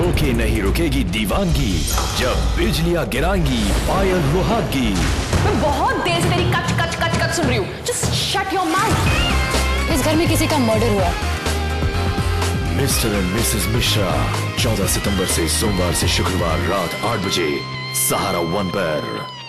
रोके नहीं रुकेगी दीवानगी जब बिजलियाँ गिराएँगी पायल रुहागी। मैं बहुत देर से तेरी कच कच कच कच सुन रही हूँ। जस्ट शट योर माउथ इस घर में किसी का मर्डर हुआ। मिस्टर एंड मिसेस मिश्रा 14 सितंबर से सोमवार से शुक्रवार रात 8 बजे सहारा वन पर।